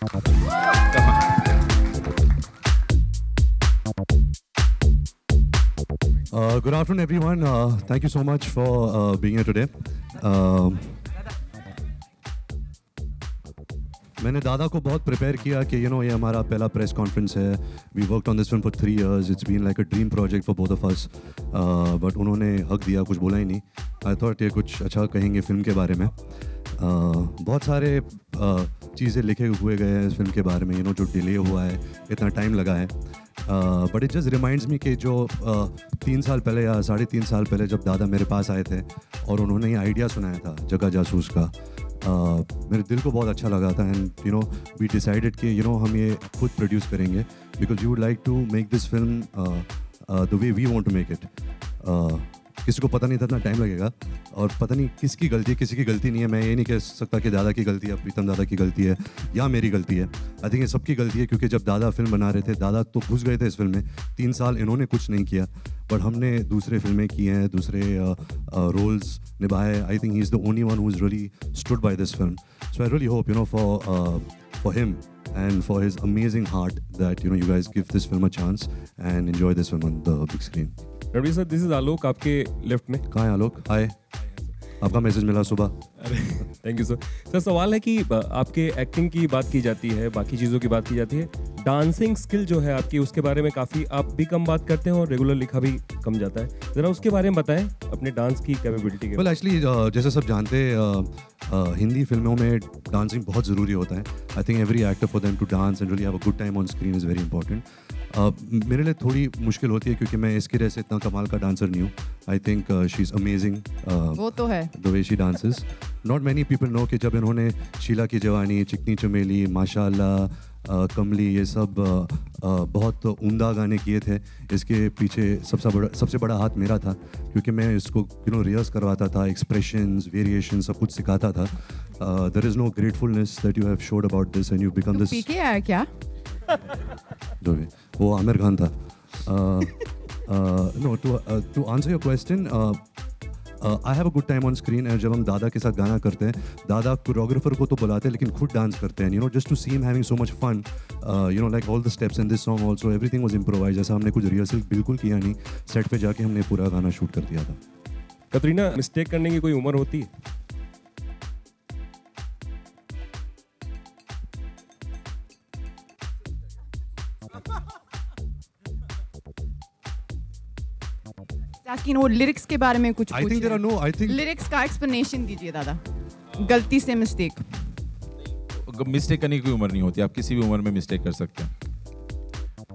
Uh, good afternoon, everyone. Uh, thank you so much for uh, being here today. Uh, मैंने दादा को बहुत prepare किया कि यू नो ये हमारा पहला प्रेस कॉन्फ्रेंस है। We work on this film for three years it's been like a dream project for both of us but उन्होंने हक दिया कुछ बोला ही नहीं। आई थॉट ये कुछ अच्छा कहेंगे फ़िल्म के बारे में। बहुत सारे चीज़ें लिखे हुए गए हैं इस फ़िल्म के बारे में यू नो जो डिले हुआ है, इतना टाइम लगा है। But it just reminds me कि जो तीन साल पहले या साढ़े तीन साल पहले जब दादा मेरे पास आए थे और उन्होंने ये आइडिया सुनाया था, जगह जासूस का मेरे दिल को बहुत अच्छा लगा था and you know we decided कि यू नो हम ये खुद प्रोड्यूस करेंगे because you would like to make this film the way we want to make it किसी को पता नहीं था, इतना टाइम लगेगा। और पता नहीं किसकी गलती है, किसी की गलती नहीं है। मैं ये नहीं कह सकता कि दादा की गलती है प्रीतम दादा की गलती है, या मेरी गलती है। आई थिंक ये सबकी गलती है, क्योंकि जब दादा फ़िल्म बना रहे थे, दादा तो घुस गए थे इस फ़िल्म में। तीन साल इन्होंने कुछ नहीं किया बट हमने दूसरे फ़िल्में की हैं, दूसरे रोल्स निभाए। I think he is the only one who is really stood by this film so I really hope you know for for him and for his amazing heart that, you know, you guys give this film a chance and enjoy this film on the big screen. Ranveer sir this is Alok आपके left में। कहाँ है आलोक? हाय। आपका message मिला सुबह। अरे thank you sir sir सवाल है कि आपके एक्टिंग की बात की जाती है बाकी चीज़ों की बात की जाती है। डांसिंग स्किल जो है आपकी उसके बारे में काफ़ी आप भी कम बात करते हैं और रेगुलर लिखा भी कम जाता है। ज़रा उसके बारे में बताएँ अपने डांस की कैपेबिलिटी के वेल एक्चुअली जैसे सब जानते हैं हिंदी फ़िल्मों में डांसिंग बहुत ज़रूरी होता है। I think every actor for them to dance and really have a good time on screen is very important मेरे लिए थोड़ी मुश्किल होती है क्योंकि मैं इसकी वजह से इतना कमाल का डांसर नहीं हूँ। I think she is amazing वो तो है। The way she dances not many people know कि जब इन्होंने शीला की जवानी चिकनी चमेली माशाल्लाह कमली ये सब बहुत उमदा गाने किए थे इसके पीछे सबसे बड़ा सबसे बड़ा हाथ मेरा था क्योंकि मैं इसको यू नो रिहर्स करवाता था एक्सप्रेशंस वेरिएशन सब कुछ सिखाता था। There is no gratefulness that you have shown about this and you become this क्या? जो भी वो आमिर खान था no to to answer your question I have a good time on screen और जब हम दादा के साथ गाना करते हैं, दादा कोरियोग्राफर को तो बुलाते हैं, लेकिन खुद डांस करते हैं you know just to see him having so much fun you know like all the steps in this song also everything was improvise जैसा हमने कुछ रिहर्सल बिल्कुल किया नहीं सेट पे जाके हमने पूरा गाना शूट कर दिया था। कतरीना मिस्टेक करने की कोई उम्र होती है? आस्किंग वो लिरिक्स के बारे में कुछ I think there are no I think lyrics का एक्सप्लेनेशन दीजिए दादा। गलती से मिस्टेक मिस्टेक करने की उम्र नहीं होती आप किसी भी उम्र में मिस्टेक कर सकते हैं।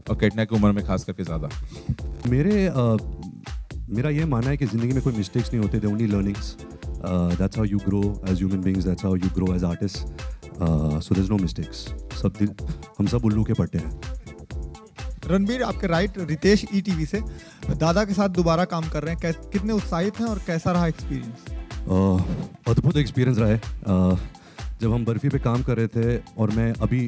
और कैटना की उम्र में खास करके ज़्यादा। मेरे uh, मेरा ये मानना है कि ज़िंदगी में कोई मिस्टेक्स नहीं होते they only learnings that's how you grow as human beings that's how you grow as artist so there is no mistakes सब दिल हम सब उल्लू के पट्टे हैं। रणबीर आपके राइट रितेश ई टीवी से। दादा के साथ दोबारा काम कर रहे हैं। कितने उत्साहित हैं और कैसा रहा एक्सपीरियंस अद्भुत एक्सपीरियंस रहा है। जब हम बर्फ़ी पे काम कर रहे थे और मैं अभी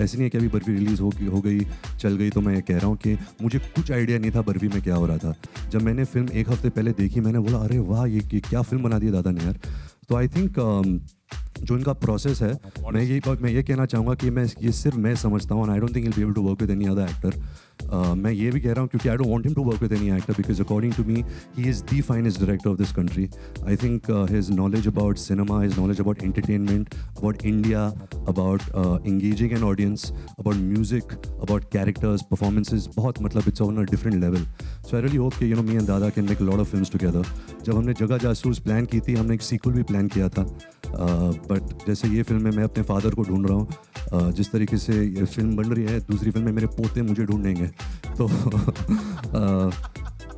ऐसे नहीं है कि अभी बर्फ़ी रिलीज़ हो हो गई चल गई तो मैं ये कह रहा हूँ कि मुझे कुछ आइडिया नहीं था बर्फ़ी में क्या हो रहा था। जब मैंने फ़िल्म एक हफ़्ते पहले देखी मैंने बोला अरे वाह ये, ये क्या फ़िल्म बना दी दादा ने यार? तो आई थिंक जो इनका प्रोसेस है मैं ये मैं ये कहना चाहूँगा कि मैं ये सिर्फ़ मैं समझता हूँ I don't think will be able to work with any other actor मैं ये भी कह रहा हूँ क्योंकि I don't want him to work with any actor because according to me he is the finest director of this country I think his knowledge about cinema his knowledge about entertainment about India about engaging an audience about music about characters performances बहुत मतलब it's on a different level so I really hope कि you know me and Dada can make a of film together जब हमने जगह जासूस plan की थी हमने एक सीक्वल भी प्लान किया था। बट uh, जैसे ये फ़िल्म में मैं अपने फादर को ढूंढ रहा हूँ uh, जिस तरीके से ये फ़िल्म बन रही है दूसरी फ़िल्म में मेरे पोते मुझे ढूंढेंगे। तो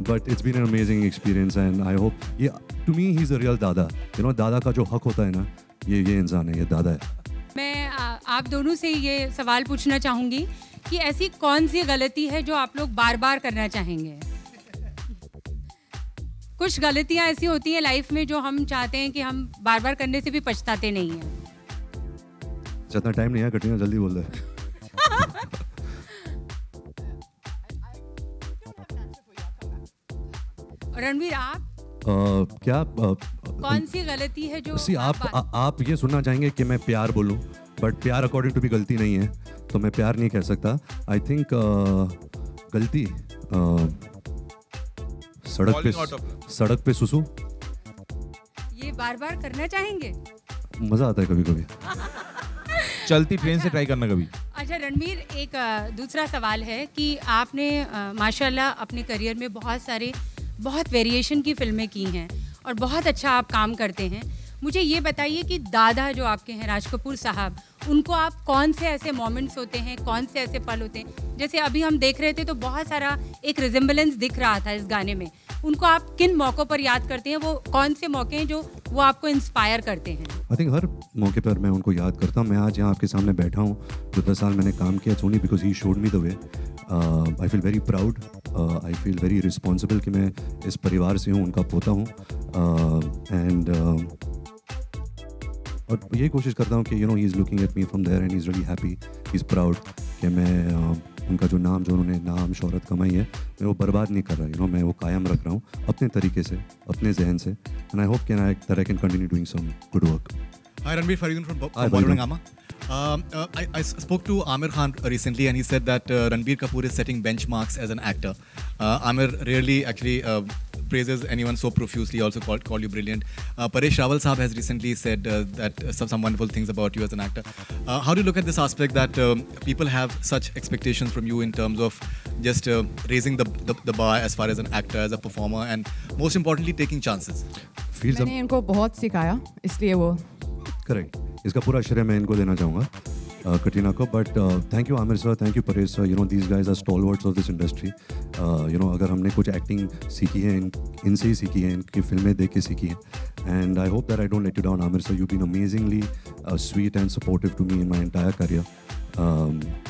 but it's been an amazing experience and I hope ये to me he is a real Dada you know Dada का जो हक होता है ना ये ये इंसान है ये दादा है मैं आ, आप दोनों से ये सवाल पूछना चाहूँगी कि ऐसी कौन सी गलती है जो आप लोग बार बार करना चाहेंगे? कुछ गलतियाँ ऐसी होती हैं लाइफ में जो हम चाहते हैं कि हम बार बार करने से भी पछताते नहीं हैं। जितना टाइम नहीं है कटरीना जल्दी बोल दे। रणवीर आप? Uh, क्या uh, कौन सी गलती है जो सी आप आ, आप ये सुनना चाहेंगे कि मैं प्यार बोलूँ बट प्यार अकॉर्डिंग टू भी गलती नहीं है तो मैं प्यार नहीं कह सकता। आई थिंक गलती uh, सड़क out of पे सड़क पे सुसु। ये बार बार करना चाहेंगे? मज़ा आता है कभी कभी चलती ट्रेन अच्छा, से ट्राई करना कभी। अच्छा रणवीर एक दूसरा सवाल है कि आपने माशाल्लाह अपने करियर में बहुत सारे बहुत वेरिएशन की फ़िल्में की हैं और बहुत अच्छा आप काम करते हैं। मुझे ये बताइए कि दादा जो आपके हैं, राज कपूर साहब, उनको आप कौन से ऐसे मोमेंट्स होते हैं, कौन से ऐसे पल होते हैं? जैसे अभी हम देख रहे थे तो बहुत सारा एक रिजेम्बलेंस दिख रहा था इस गाने में। उनको आप किन मौक़ों पर याद करते हैं? वो कौन से मौके हैं जो वो आपको इंस्पायर करते हैं? आई थिंक हर मौके पर मैं उनको याद करता हूँ। मैं आज यहाँ आपके सामने बैठा हूँ, जो दस साल मैंने काम किया Sony because he showed me the way I feel very proud I feel very responsible कि मैं इस परिवार से हूँ उनका पोता हूँ। एंड और यही कोशिश करता हूँ कि you know he is looking at me from there and is really happy is proud कि मैं uh, उनका जो नाम जो उन्होंने नाम शोहरत कमाई है मैं वो बर्बाद नहीं कर रहा यू नो मैं वो कायम रख रहा हूँ अपने तरीके से अपने जहन से। And I hope can I can continue doing some good work Hi, Ranveer Faridun from, Bo- Hi, from Faridun. Bollywood Um, uh, I, I s- spoke to Amir Khan recently, and he said that uh, Ranveer Kapoor is setting benchmarks as an actor. Uh, Amir rarely actually uh, praises anyone so profusely. He Also called called you brilliant. Uh, Paresh Rawal Saab has recently said uh, that uh, some, some wonderful things about you as an actor. Uh, how do you look at this aspect that um, people have such expectations from you in terms of just uh, raising the, the the bar as far as an actor, as a performer, and most importantly, taking chances? Feels मैंने इनको बहुत सिखाया इसलिए वो correct इसका पूरा श्रेय मैं इनको देना चाहूँगा कटरीना को but thank you Aamir sir thank you Paresh sir you know these guys are stalwarts of this industry you know अगर हमने कुछ एक्टिंग सीखी है, इन, इनसे ही सीखी है, इनकी फ़िल्में देख के सीखी हैं। And I hope that I don't let you down Aamir sir you been amazingly sweet and supportive to me in my entire career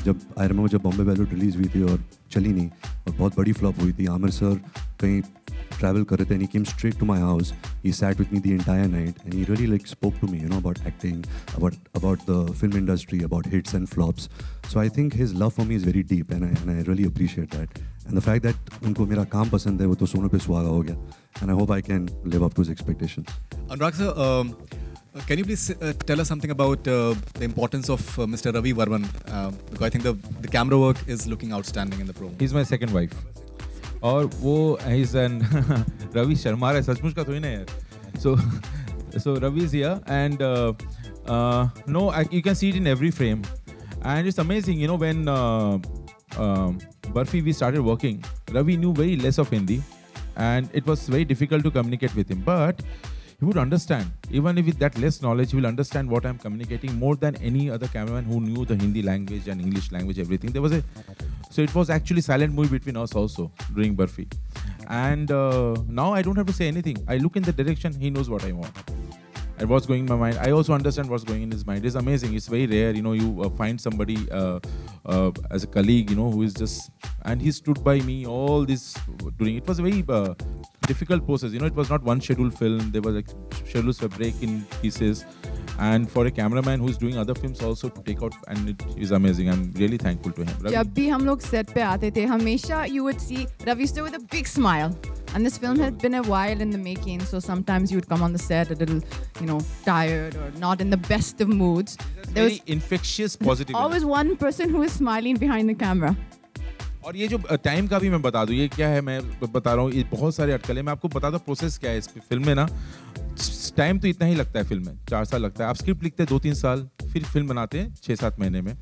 जब आई रिमेंबर जब बॉम्बे वैल्यूड रिलीज़ हुई थी और चली नहीं, और बहुत बड़ी फ्लॉप हुई थी आमिर सर कहीं travel कर रहे थे and he came straight to my house he sat with me the entire night and he really like spoke to me you know about acting about about the film industry about hits and flops so I think his love for me is very deep and I, and I really appreciate that and the fact that उनको मेरा काम पसंद है वो तो सोने पे सुहागा हो गया and I hope I can live up to his expectations Anurag sir, um, uh, can you please uh, tell us something about uh, the importance of uh, Mr. Ravi Varman? Uh, because I think the, the camera work is looking outstanding in the promo. He's my second wife. और वो is an Ravi Sharma है सचमुच का तो ही ना यार। So so Ravi is and no you can see it in every frame and it's amazing you know when Barfi we started working Ravi knew very less of Hindi and it was very difficult to communicate with him but he would understand. Even if with that less knowledge he will understand what i'm communicating more than any other cameraman who knew the hindi language and english language everything. There was a so it was actually silent movie between us also during burfi. And uh, now i don't have to say anything. I look in the direction he knows what i want and what's going in my mind. I also understand what's going in his mind. It's amazing. It's very rare, you know, you uh, find somebody uh, uh, as a colleague, you know, who is just, and he stood by me all this during. It was a very uh, difficult process. You know, it was not one scheduled film. There was like schedules were break in pieces. And for a cameraman who's doing other films also to take out, and it is amazing. I'm really thankful to him. Ravi? जब भी हम लोग set पे आते थे हमेशा you would see Ravi still with a big smile and this film had been a while in the making so sometimes you would come on the set a little you know tired or not in the best of moods there very was infectious positive. energy. always one person who is smiling behind the camera और ये जो time का भी मैं बता दूं ये क्या है मैं ब- बता रहा हूँ ये बहुत सारे अटकलें मैं आपको बता दूं प्रोसेस क्या है इस फिल्म में ना टाइम तो इतना ही लगता है फिल्म में चार साल लगता है आप स्क्रिप्ट लिखते हैं दो तीन साल फिर फिल्म बनाते हैं छः सात महीने में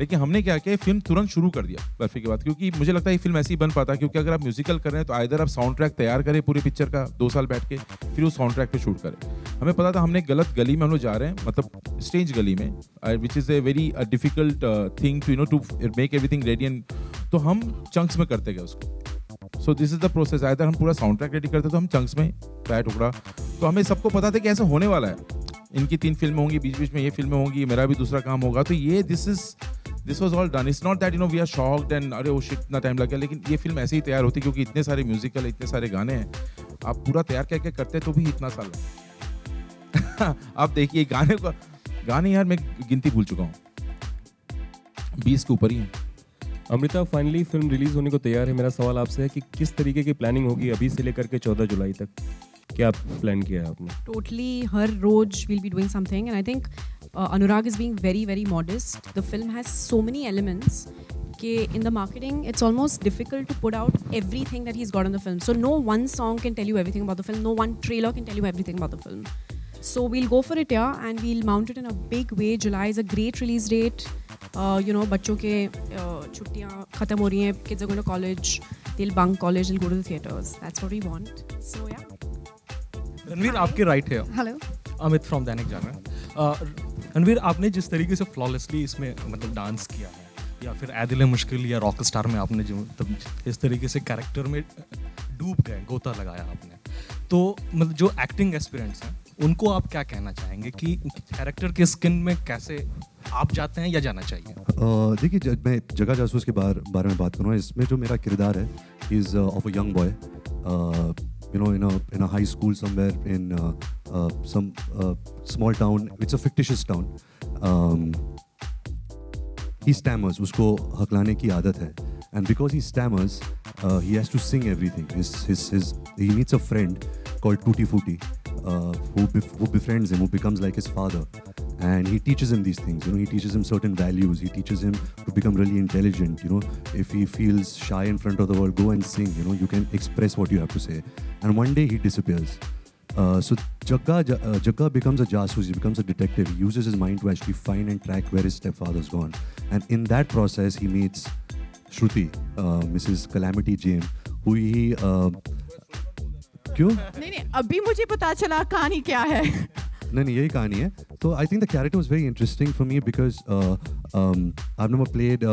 लेकिन हमने क्या किया फ़िल्म तुरंत शुरू कर दिया बर्फ़ी के बाद, क्योंकि मुझे लगता है ये फ़िल्म ऐसी बन पाता क्योंकि अगर आप म्यूजिकल कर रहे हैं तो आइधर आप साउंड ट्रैक तैयार करें पूरी पिक्चर का दो साल बैठ के, फिर उस साउंड ट्रैक पर शूट करें। हमें पता था हमने गलत गली में हम लोग जा रहे हैं मतलब स्टेज गली में which is a very difficult thing to you know to make everything ready and तो हम चंक्स में करते गए उसको। So this is the process either हम पूरा साउंड ट्रैक रेडी करते तो हम चंक्स में चाहे टुकड़ा तो हमें सबको पता था कि ऐसा होने वाला है। इनकी तीन फ़िल्में होंगी बीच बीच में ये फ़िल्में होंगी, मेरा भी दूसरा काम होगा। तो ये this is this was all done it's not that you know we are shocked and अरे वो शिट इतना टाइम लग गया लेकिन ये फ़िल्म ऐसे ही तैयार होती क्योंकि इतने सारे म्यूजिकल इतने सारे गाने हैं। आप पूरा तैयार करके करते तो भी इतना साल आप देखिए गाने का गाने यार मैं गिनती भूल चुका हूँ। बीस के ऊपर ही है। अमृता फाइनली फ़िल्म रिलीज़ होने को तैयार है। मेरा सवाल आपसे है कि किस तरीके की प्लानिंग होगी अभी से लेकर के 14 जुलाई तक? क्या प्लान किया है आपने? Totally her roj will be doing something and i think uh, Anurag is being very, very modest. The film has so many elements. Okay, in the marketing, it's almost difficult to put out everything that he's got on the film. So no one song can tell you everything about the film. No one trailer can tell you everything about the film. So we'll go for it, yeah, and we'll mount it in a big way. July is a great release date. Uh, you know, बच्चों के uh, छुट्टियाँ खत्म हो रही हैं. Kids are going to college. They'll bunk college. They'll go to the theaters. That's what we want. So yeah. Ranveer आपके right है hello Amit from Dainik Jagran अ, रणवीर आपने जिस तरीके से फ्लॉलेसली इसमें मतलब डांस किया है, या फिर आदिल मुश्किल, या रॉक स्टार में आपने जो मतलब इस तरीके से कैरेक्टर में डूब गए, गोता लगाया आपने तो मतलब जो एक्टिंग एक्सपीरियंस हैं, उनको आप क्या कहना चाहेंगे कि कैरेक्टर के स्किन में कैसे आप जाते हैं या जाना चाहिए? देखिए मैं जगह जासूस के बारे बारे में बात करूँ। इसमें जो मेरा किरदार है is of a young boy you know in in a high school somewhere in some small town it's a fictitious town he stammers उसको हकलाने की आदत है and because he stammers uh, he has to sing everything his, his, his, he meets a friend called Tutti Futti uh, who, bef- who befriends him who becomes like his father and he teaches him these things you know he teaches him certain values he teaches him to become really intelligent you know if he feels shy in front of the world go and sing you know you can express what you have to say and one day he disappears uh, so Jagga, Ja- uh, Jagga becomes a jasus, he becomes a detective. He uses his mind to actually find and track where his stepfather's gone. And in that process, he meets Shruti, uh, Mrs. Calamity James, who he... Uh, क्यों नहीं नहीं अभी मुझे पता चला कहानी क्या है नहीं नहीं, यही कहानी है। तो I think the character was very interesting for me because I never played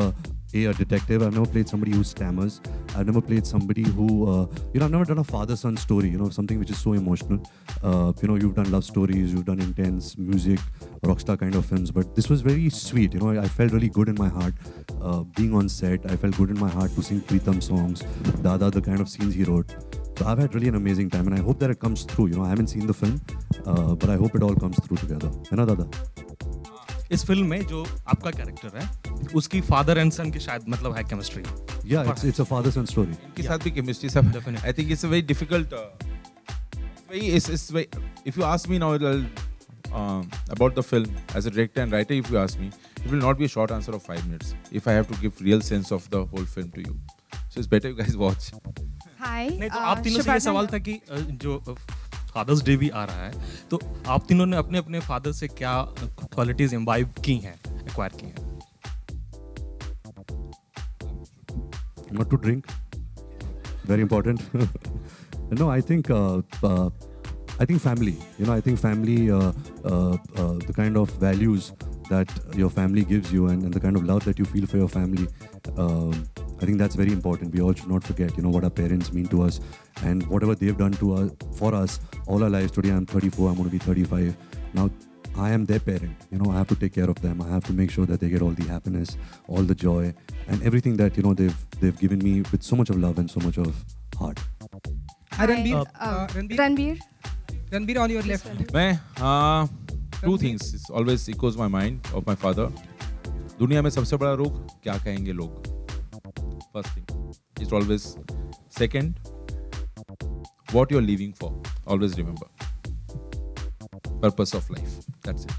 a, a detective. I've never played somebody who stammers. I've never played somebody who, uh, you know, I've never done a father son story, you know, something which is so emotional. Uh, you know, you've done love stories, you've done intense music, rockstar kind of films, but this was very sweet. You know, I felt really good in my heart uh, being on set. I felt good in my heart to sing Pritam songs, Dada, the kind of scenes he wrote. So I've had really an amazing time, and I hope that it comes through. You know, I haven't seen the film, uh, but I hope it all comes through together. Another. इस film में जो आपका character है उसकी father and सन की शायद मतलब है केमिस्ट्री या it's it's a father son story के साथ भी केमिस्ट्री सब definite I think it's a very difficult very it's it's if you ask me now about the film as a director and writer if you ask me it will not be a short answer of 5 minutes if I have to give real sense of the whole film to you so it's better you guys watch hi नहीं तो uh, आप तीनों से ये सवाल था कि uh, जो uh, फादर्स डे भी आ रहा है। तो आप तीनों ने अपने अपने फादर से क्या क्वालिटीज एम्बाइव की हैं एक्वायर की हैं? Not to drink very important no I think I think family you know I think family the kind of values that your family gives you and the kind of love that you feel for your family I think that's very important. We all should not forget, you know, what our parents mean to us, and whatever they've done to us for us all our lives. Today, I'm 34. I'm going to be 35. Now, I am their parent. You know, I have to take care of them. I have to make sure that they get all the happiness, all the joy, and everything that you know they've they've given me with so much of love and so much of heart. Hi, Ranbir. Uh, Uh, Ranbir. Ranbir. Ranbir, on your left. मैं uh, two things is always echoes my mind of my father दुनिया में सबसे बड़ा रोग क्या कहेंगे लोग first thing it's always second what you're living for. Always remember. Purpose of life. That's it.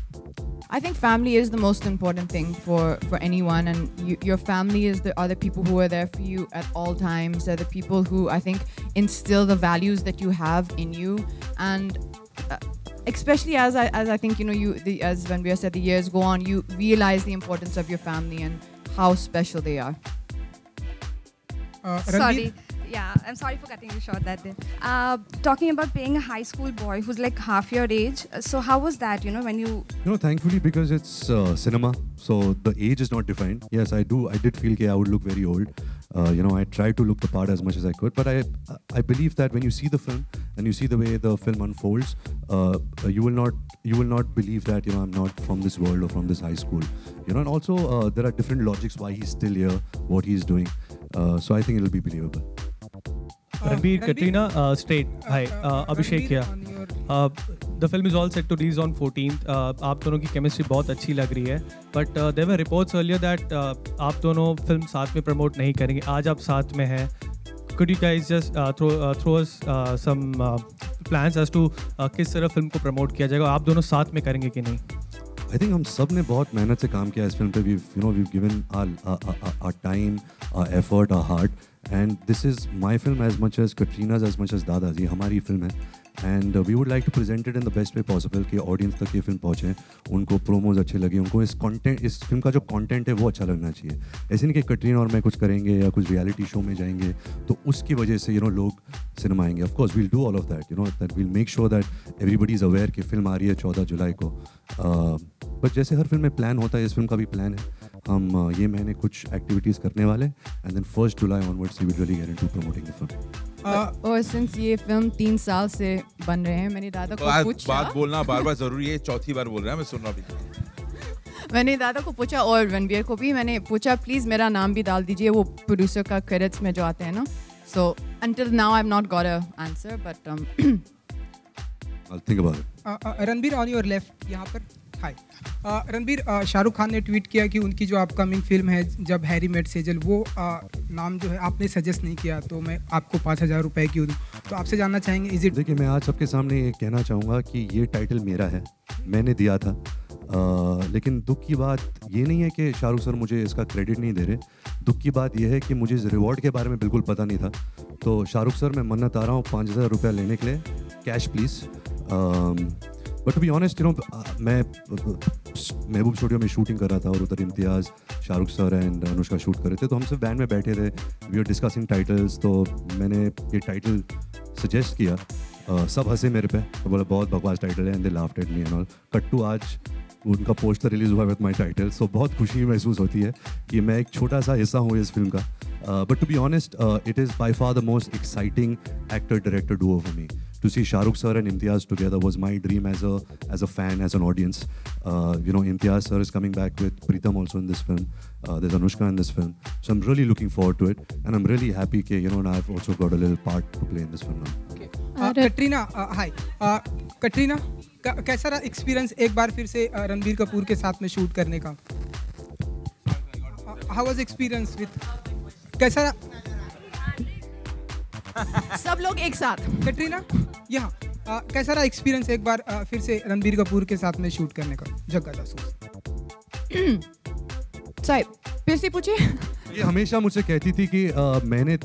I think family is the most important thing for for anyone, and you, your family is the other people who are there for you at all times. They're the people who I think instill the values that you have in you, and uh, especially as I as I think you know you the, as Ranveer said, the years go on, you realize the importance of your family and how special they are. Uh. Sorry. Yeah, I'm sorry for cutting you short that day. Uh, talking about being a high school boy who's like half your age. uh, So how was that? You know, when you You know, thankfully because it's uh, cinema, so the age is not defined. Yes, I do. I did feel that I would look very old. Uh, you know, I tried to look the part as much as I could, but I I believe that when you see the film and you see the way the film unfolds, uh, you will not you will not believe that you know I'm not from this world or from this high school. You know, and also uh, there are different logics why he's still here, what he's doing. Uh, so I think it'll be believable. Uh, Ranbir, Katrina, uh, straight. Hi, uh, uh, Abhishek here. Uh, film is all set to release on 14th. Uh, आप दोनों की chemistry बहुत अच्छी लग रही है but there were reports earlier that आप दोनों फ़िल्म साथ में प्रमोट नहीं करेंगे आज आप साथ में हैं could you guys just uh, throw uh, throw us uh, some uh, plans as to uh, किस तरह फ़िल्म को प्रमोट किया जाएगा आप दोनों साथ में करेंगे कि नहीं आई थिंक हम सबने बहुत मेहनत से काम किया इस फ़िल्म पे। We you know we given our time our effort our heart and this is my film as much as Katrina's as much as Dadaji हमारी फ़िल्म है। And we would like to present it in the best way possible कि audience तक ये film पहुँचे उनको promos अच्छे लगे उनको इस कंटेंट इस फ़िल्म का जो कंटेंट है वो अच्छा लगना चाहिए। ऐसे नहीं कि कटरीना और मैं कुछ करेंगे या कुछ रियलिटी शो में जाएँगे तो उसकी वजह से यू नो लोग सिनेमा आएँगे। Of course we'll do all of that you know that will make sure that everybody is aware कि फ़िल्म आ रही है चौदह जुलाई को। बट जैसे हर फ़िल्म में प्लान होता है इस फ़िल्म का भी प्लान है। हम uh, ये महीने कुछ एक्टिविटीज़ करने वाले and then first July onwards we will really promoting the film और सिंस ये फ़िल्म तीन साल से बन रहे हैं मैंने दादा को बात पूछा बात बोलना बार बार ज़रूरी है चौथी बार बोल रहा है मैं सुन रहा भी मैंने दादा को पूछा और रणबीर को भी मैंने पूछा प्लीज़ मेरा नाम भी डाल दीजिए वो प्रोड्यूसर का क्रेडिट्स में जो आते हैं ना। So until now I am not got a answer but I'll think about it. Ranbir on your left यहाँ पर। हाय रणबीर uh, शाहरुख खान ने ट्वीट किया कि उनकी जो अपकमिंग फ़िल्म है जब हैरी मेट सेजल वो uh, नाम जो है आपने सजेस्ट नहीं किया तो मैं आपको पाँच हज़ार रुपये क्यों दूँ। तो आपसे जानना चाहेंगे इज़ इट देखिए मैं आज सबके सामने ये कहना चाहूँगा कि ये टाइटल मेरा है मैंने दिया था। आ, लेकिन दुख की बात ये नहीं है कि शाहरुख सर मुझे इसका क्रेडिट नहीं दे रहे। दुख की बात यह है कि मुझे इस रिवॉर्ड के बारे में बिल्कुल पता नहीं था। तो शाहरुख सर मैं मन्नत आ रहा हूँ पाँच हज़ार रुपया लेने के लिए cash please but to be honest you know मैं महबूब स्टूडियो में शूटिंग कर रहा था और उधर Imtiaz Shahrukh sir and Anushka shoot कर रहे थे तो हम सब बैंड में बैठे थे। वी आर डिस्कसिंग टाइटल्स तो मैंने ये टाइटल सजेस्ट किया। Uh, सब हंसे मेरे पे। तो बोला बहुत बकवास टाइटल है and they laughed at me and all कट्टू आज उनका पोस्टर रिलीज़ हुआ विद माई टाइटल सो बहुत खुशी महसूस होती है कि मैं एक छोटा सा हिस्सा हूँ इस फ़िल्म का। But to be honest it is by far the most exciting actor director do for me to see Shahrukh sir and Imtiaz together was my dream as a as a fan, as an audience. Uh, you know, Imtiaz sir is coming back with Pritam also in this film. Uh, there's Anushka in this film, so I'm really looking forward to it, and I'm really happy that you know and I've also got a little part to play in this film now. Uh, Katrina हाय कटरीना कैसा रहा experience एक बार फिर से uh, Ranbir Kapoor के साथ में shoot करने का हाउ वाज एक्सपीरियंस विद कैसा रहा सब लोग एक साथ। कटरीना? यहाँ कैसा रहा एक्सपीरियंस एक बार आ, फिर से रणबीर कपूर के साथ में शूट करने का? जगह जासूस। साहिब फिर से पूछिए। ये हमेशा मुझे कहती थी कि आ, मैंने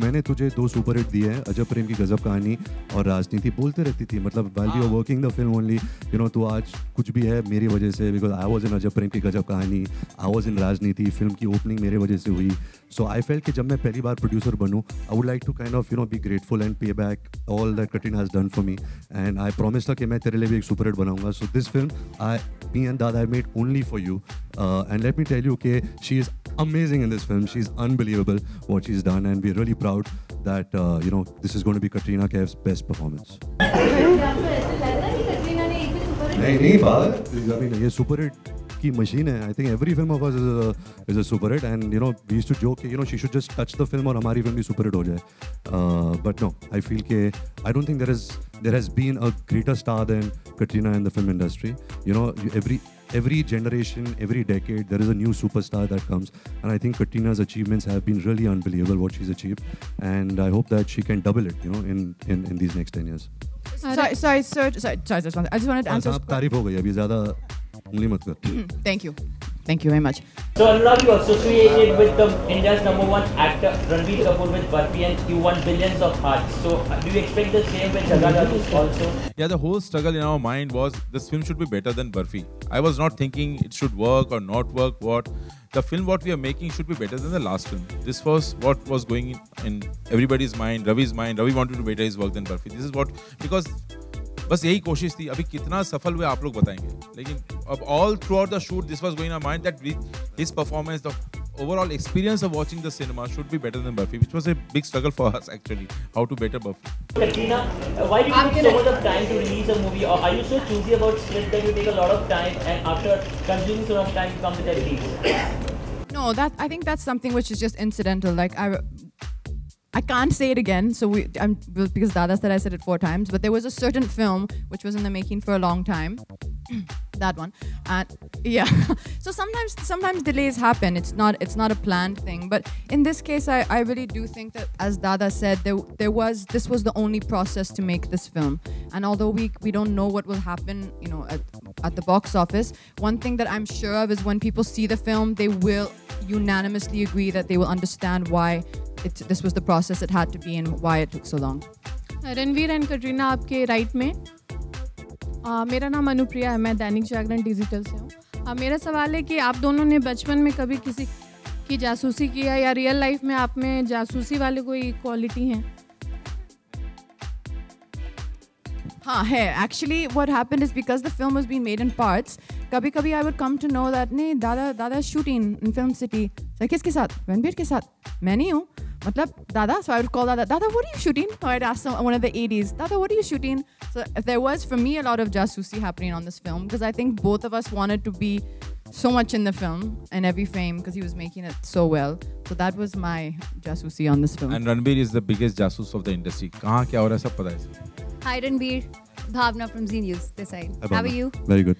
मैंने तुझे दो सुपर हिट दिए हैं अजब प्रेम की गजब कहानी और राजनीति बोलते रहती थी। मतलब while you working the film only you know तो आज कुछ भी है मेरी वजह से बिकॉज़ आई वॉज़ इन अजब प्रेम की गजब कहानी आई वॉज़ इन राजनीति फ़िल्म की ओपनिंग मेरे वजह से हुई। सो आई फेल कि जब मैं पहली बार प्रोड्यूसर बनूँ I would like to kind of you know be grateful and pay back all that Katrina has done for me and I promise था कि मैं तेरे लिए भी एक सुपर हिट बनाऊँगा। So this film I me and Dada I made only for you and let me tell you के she is amazing in this film. She's unbelievable what she's done, and we're really proud that uh, you know this is going to be Katrina Kaif's best performance. नहीं नहीं बात I mean, ये super hit की machine है I think every film of us is a super hit and you know we used to joke you know she should just touch the film और हमारी film भी super hit हो जाए but no I feel के I don't think there is there has been a greater star than Katrina in the film industry you know every every generation, every decade, there is a new superstar that comes. And I think Katrina's achievements have been really unbelievable, what she's achieved. And I hope that she can double it, you know, in, in, in these next 10 years. sorry, sorry, sir. Sorry, sorry, just one. I just wanted to answer. तारीफ़ हो गई अभी ज़्यादा Thank you. Thank you very much. So Anurag, you associated with the India's number one actor Ranbir Kapoor with Barfi and you won billions of hearts. So uh, do you expect the same with Jaga Jasus also? Yeah, the whole struggle in our mind was this film should be better than Barfi. I was not thinking it should work or not work. What the film what we are making should be better than the last film. This was what was going in, in everybody's mind, Ravi's mind. Ravi wanted to better his work than Barfi. This is what because बस यही कोशिश थी अभी कितना सफल हुए आप लोग बताएँगे। लेकिन अब all through out the shoot this was going mind that with his performance the overall experience of watching the cinema should be better than buffy which was a big struggle for us actually how to better buffy Katrina why do you so much of time to release a movie are you so choosy about split that you take a lot of time and after consuming so much time to come with a release No, that I think that's something which is just incidental. Like I I can't say it again. So we, I'm because Dada said I said it four times. But there was a certain film which was in the making for a long time. that one and yeah so sometimes sometimes delays happen it's not it's not a planned thing but in this case i, I really do think that as dada said there, there was this was the only process to make this film and although we we don't know what will happen you know at, at the box office one thing that i'm sure of is when people see the film they will unanimously agree that they will understand why this was the process it had to be and why it took so long. Ranveer and Katrina आपके right में। आ, मेरा नाम अनुप्रिया है मैं Dainik Jagran digital से हूँ। आ, मेरा सवाल है कि आप दोनों ने बचपन में कभी किसी की जासूसी किया या रियल लाइफ में आप में जासूसी वाले कोई क्वालिटी हैं? हाँ है। Actually what happened is because the film was being made in parts कभी कभी I would come to know that नहीं दादा दादा शूटिंग इन फ़िल्म सिटी किसके साथ? रणबीर के साथ। मैं नहीं हूँ। matlab, Dada. So I would call Dada, Dada, what are you shooting? So I'd ask one of the 80s, Dada, what are you shooting? So there was, for me, a lot of jasusi happening on this film because I think both of us wanted to be so much in the film and every frame because he was making it so well. So that was my jasusi on this film. And Ranbir is the biggest jasus of the industry. Kahan kya ho raha sab pata hai. Hi Ranbir, Bhavna from Z News this side. Hi, How are you? Very good.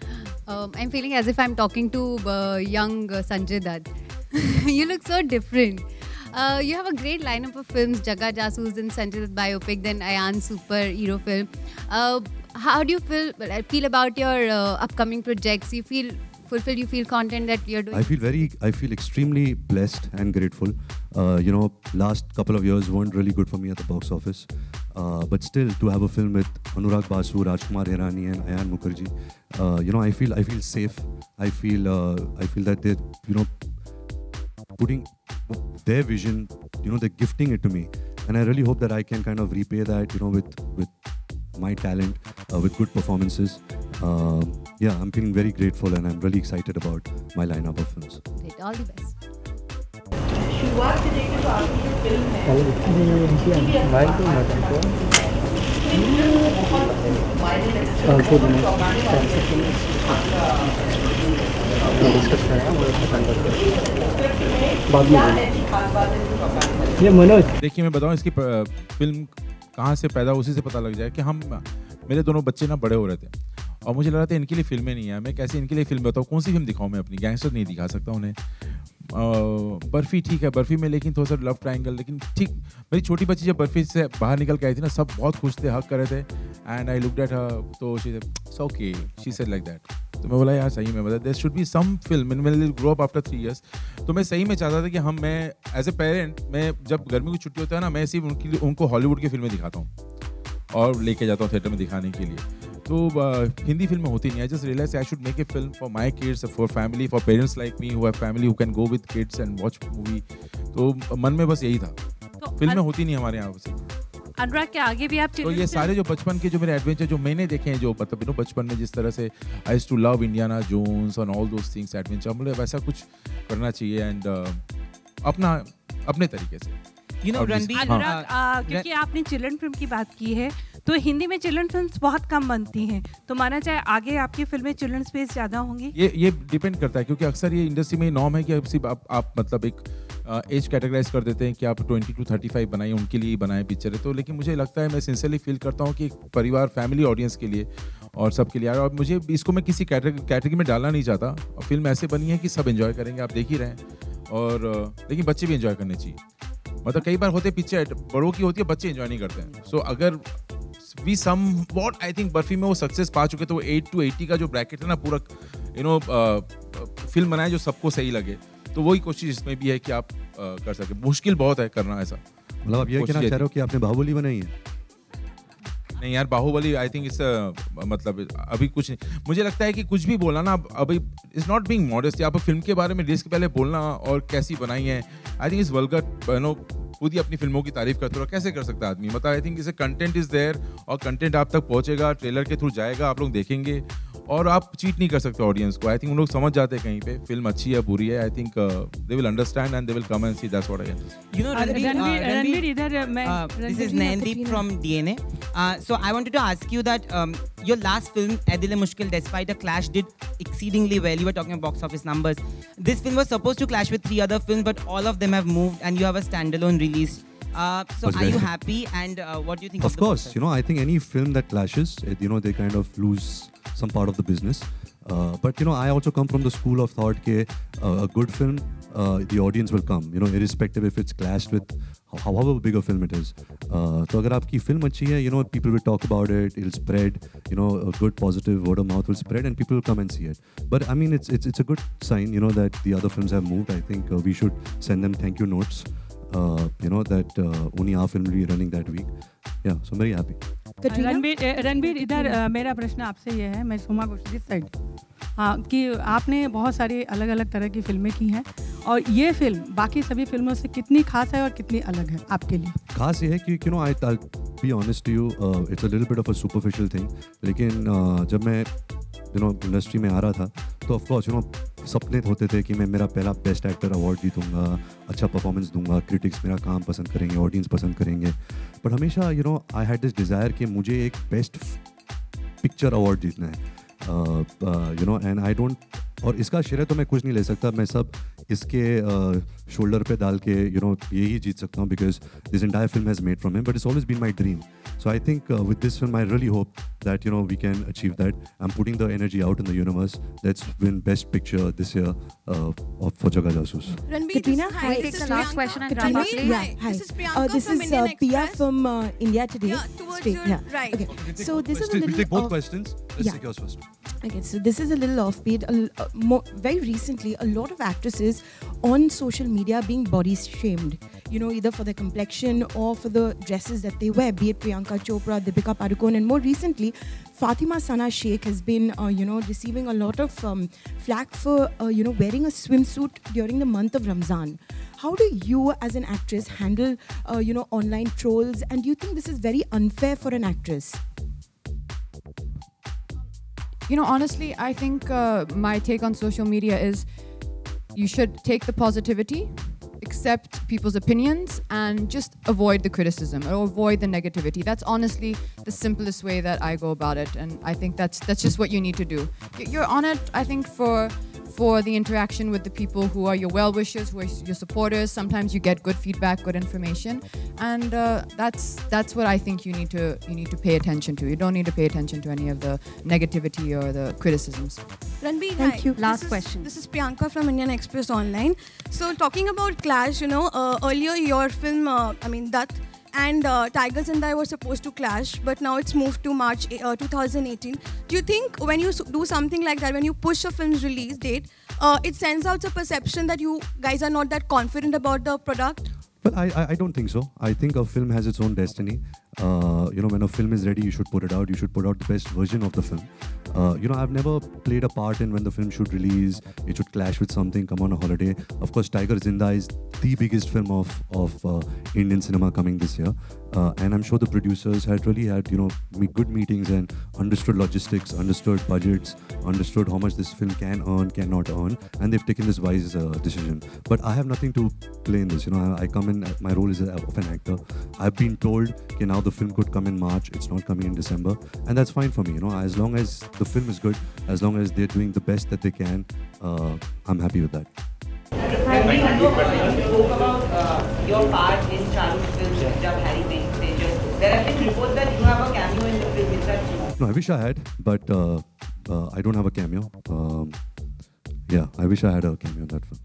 Um, I'm feeling as if I'm talking to uh, young uh, Sanjay Dutt. you look so different. Uh, you have a great lineup of films: Jaga Jasoos and Sanjay Dutt biopic, then Ayan superhero film. Uh, how do you feel feel about your uh, upcoming projects? You feel fulfilled? You feel content that you're doing? I feel very, I feel extremely blessed and grateful. Uh, you know, last couple of years weren't really good for me at the box office, uh, but still to have a film with Anurag Basu, Rajkumar Hirani, and Ayan Mukherjee, uh, you know, I feel, I feel safe. I feel, uh, I feel that they're, you know, putting their vision, you know, they're gifting it to me, and I really hope that I can kind of repay that, you know, with with my talent, uh, with good performances. Um, yeah, I'm feeling very grateful, and I'm really excited about my lineup of films. Great, all the best. शुरुआत से देखिए तो आपकी जो film है mic तो मत हमको डिस्कस करना वो पसंद करते बाद में ये मनोज देखिए, मैं बताऊँ इसकी फ़िल्म कहाँ से पैदा, उसी से पता लग जाए कि हम, मेरे दोनों बच्चे ना बड़े हो रहे थे। और मुझे लग रहा था इनके लिए फ़िल्में नहीं है। मैं कैसे इनके लिए फ़िल्म बताऊँ? कौन सी फ़िल्म दिखाऊँ मैं अपनी? गैंगस्टर नहीं दिखा सकता उन्हें। बर्फ़ी ठीक है, बर्फ़ी में लेकिन थोड़ा सा लव ट्रायंगल लेकिन ठीक, मेरी छोटी बच्ची जब बर्फ़ी से बाहर निकल के आई थी ना, सब बहुत खुश थे हक कर रहे थे एंड आई लुक हर तो she okay she said like that तो मैं बोला, यार, सही में मतलब there should be some film in will grow up after three years तो मैं सही में चाहता था कि हम, मैं एज ए पेरेंट मैं जब गर्मी की छुट्टी होता है ना, मैं सिर्फ़ उनकी उनको हॉलीवुड की फ़िल्में दिखाता हूँ, और लेके जाता हूँ थिएटर में दिखाने के लिए। तो हिंदी फ़िल्में होती नहीं I just realise I should make a film for my kids for family for parents like me who family who can go with kids and watch movie तो मन में बस यही था। फ़िल्में होती नहीं हमारे यहाँ से अनुराग के आगे भी आप तो ये सारे जो बचपन के जो मेरे एडवेंचर जो मैंने देखे हैं जो मतलब यू नो बचपन में जिस तरह से I too love Indiana Jones और ऑल दोस थिंग्स एडवेंचर मुझे वैसा कुछ करना चाहिए एंड अपना अपने तरीके से। Know, और रणबीर हाँ। अनुराग क्योंकि आपने चिल्ड्रन फ़िल्म की बात की है तो हिंदी में चिल्ड्रन फ़िल्म बहुत कम बनती हैं। तो माना जाए आगे आपकी फ़िल्में चिल्ड्रन स्पेस ज़्यादा होंगी? ये ये डिपेंड करता है क्योंकि अक्सर ये इंडस्ट्री में नॉर्म है कि सिर्फ़ आप, आप मतलब एक एज कैटेगराइज कर देते हैं कि आप 20 टू 35 बनाइए उनके लिए बनाए पिक्चर तो लेकिन मुझे लगता है मैं सिंसियरली फील करता हूँ कि परिवार फैमिली ऑडियंस के लिए और सबके लिए और मुझे इसको मैं किसी कैटेगरी में डालना नहीं चाहता। और फ़िल्म ऐसे बनी है कि सब इन्जॉय करेंगे आप देख ही रहे हैं। और लेकिन बच्चे भी इन्जॉय करने चाहिए। मतलब कई बार होते पिक्चर बड़ों की होती है बच्चे इन्जॉय नहीं करते हैं। सो अगर we somewhat I think Barfi में वो सक्सेस पा चुके तो वो एट टू एट्टी का जो ब्रैकेट है ना पूरा यू नो फ़िल्म बनाए जो सबको सही लगे। तो वही कोशिश इसमें भी है कि आप uh, कर सके। मुश्किल बहुत है करना ऐसा। मतलब आप ये कहना चाह रहे हो कि आपने बाहुबली बनाई है। नहीं यार बाहुबली आई थिंक इस मतलब अभी कुछ नहीं। मुझे लगता है कि कुछ भी बोलना ना अभी इज़ नॉट बीइंग मॉडेस्ट आप फ़िल्म के बारे में रिलीज़ के पहले बोलना और कैसी बनाई है। I think is vulgar no खुद ही अपनी फ़िल्मों की तारीफ़ करते रहो कैसे कर सकता आदमी? मतलब आई थिंक इसे कंटेंट इज़ देयर और कंटेंट आप तक पहुंचेगा ट्रेलर के थ्रू जाएगा, आप लोग देखेंगे। और आप चीट नहीं कर सकते ऑडियंस को। आई थिंक उन लोग समझ जाते हैं कहीं पे फ़िल्म अच्छी है बुरी है। I think they will understand and they will come and see that's what I get you know Ranveer इधर मैं this is Naindeep from DNA so I wanted to ask you that your last film Ae Dil Mushkil despite the clash did exceedingly well you are talking box office numbers this film was suppose to clash with three other film but all of them have moved and you have a stand alone release Uh, so are you happy and uh, what do you think of, of course the you know i think any film that clashes you know they kind of lose some part of the business. Uh, but you know, I also come from the school of thought that uh, a good film, uh, the audience will come. You know, irrespective if it's clashed with ho- however big a film it is. Uh, तो अगर आपकी film अच्छी है, you know, people will talk about it. It'll spread. You know, a good positive word of mouth will spread, and people will come and see it. But I mean, it's it's it's a good sign, you know, that the other films have moved. I think uh, we should send them thank you notes. Uh, you know that uh, only our film will be running that week. Yeah, so I'm very happy. Ranbir Ranbir इधर मेरा प्रश्न आपसे ये है मैं सुमा Ghosh this side हाँ कि आपने बहुत सारी अलग अलग तरह की फ़िल्में की हैं और ये फ़िल्म बाकी सभी फ़िल्मों से कितनी खास है और कितनी अलग है आपके लिए खास ये है कि you know I be honest you it's a little bit of a superficial thing लेकिन uh, जब मैं यू नो इंडस्ट्री में आ रहा था तो ऑफ़ कोर्स यू नो सपने होते थे कि मैं मेरा पहला बेस्ट एक्टर अवार्ड जीतूँगा अच्छा परफॉर्मेंस दूँगा क्रिटिक्स मेरा काम पसंद करेंगे ऑडियंस पसंद करेंगे। बट हमेशा you know I had this desire कि मुझे एक बेस्ट पिक्चर अवार्ड जीतना है। You know and I don't और इसका श्रेय तो मैं कुछ नहीं ले सकता मैं सब इसके शोल्डर uh, पे डाल के यू नो यही जीत सकता हूँ because this entire film has made from him but it's always been my dream So I think uh, with this film, I really hope that you know we can achieve that. I'm putting the energy out in the universe. Let's win Best Picture this year uh, for Jaga Jasus. Ranbir, Katrina, hi. This is last question and wrap up, please. Yeah, hi. This is Priyanka uh, this from is, Indian uh, Pia from uh, India Today. Yeah, towards Straight, your yeah. right. Okay. So this is a little. We'll take both of- questions. Let's Yeah. take yours first. Okay, so this is a little offbeat. Uh, more, very recently, a lot of actresses on social media are being body shamed. You know, either for their complexion or for the dresses that they wear. Be it Priyanka Chopra, Deepika Padukone, and more recently, Fatima Sana Sheikh has been, uh, you know, receiving a lot of um, flack for, uh, you know, wearing a swimsuit during the month of Ramzan. How do you, as an actress, handle, uh, you know, online trolls? And do you think this is very unfair for an actress? You know, honestly, I think uh, my take on social media is you should take the positivity, accept people's opinions, and just avoid the criticism or avoid the negativity. That's honestly the simplest way that I go about it, and I think that's that's just what you need to do. You're on it, I think, for for the interaction with the people who are your well wishers, who are your supporters. Sometimes you get good feedback, good information, and uh, that's that's what I think you need to you need to pay attention to. You don't need to pay attention to any of the negativity or the criticisms. Ranbir, Thank hi. you. Last question. This is Priyanka from Indian Express Online. So, talking about Clash, you know, uh, earlier your film, uh, I mean, Dutt and uh, Tigers and I were supposed to clash, but now it's moved to March uh, 2018. Do you think when you do something like that, when you push a film's release date, uh, it sends out a perception that you guys are not that confident about the product? Well, I, I, I don't think so. I think a film has its own destiny. Uh, you know, when a film is ready, you should put it out. You should put out the best version of the film. Uh, you know, I've never played a part in when the film should release. It should clash with something. Come on a holiday. Of course, Tiger Zinda is the biggest film of of uh, Indian cinema coming this year. Uh, and I'm sure the producers had really had you know good meetings and understood logistics, understood budgets, understood how much this film can earn, cannot earn, and they've taken this wise uh, decision. But I have nothing to play in this. You know, I, I come in. My role is of an actor. I've been told, okay, now the film could come in March. It's not coming in December, and that's fine for me. You know, as long as the film is good, as long as they're doing the best that they can, uh, I'm happy with that. You spoke about uh, your part in Shah Rukh's film Jab Harry There have been reports that you have a cameo in the film. Is that true? No, I wish I had, but uh, uh, I don't have a cameo. Um, yeah, I wish I had a cameo in that film.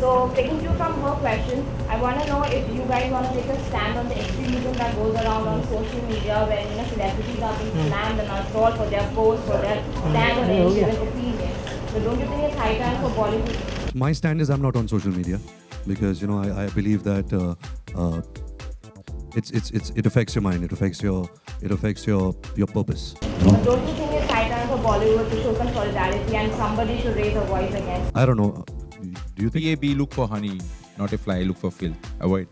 So, taking you from her question, I want to know if you guys want to take a stand on the extremism that goes around on social media when you know, celebrities are being slammed and are trolled for their posts, for their stand on any given opinion. So, don't you think it's high time for Bollywood My stand is I'm not on social media because you know I, I believe that uh, uh, it's, it's it's it affects your mind. It affects your it affects your your purpose. But don't you think it's high time for Bollywood to show some solidarity and somebody should raise a voice against? I don't know. Do you think A B look for honey, not a fly. Look for filth. Avoid.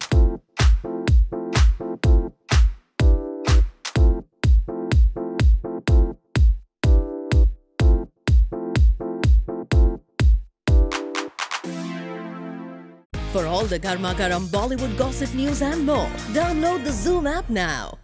For all the Garma Garam Bollywood gossip news and more, download the Zoom app now.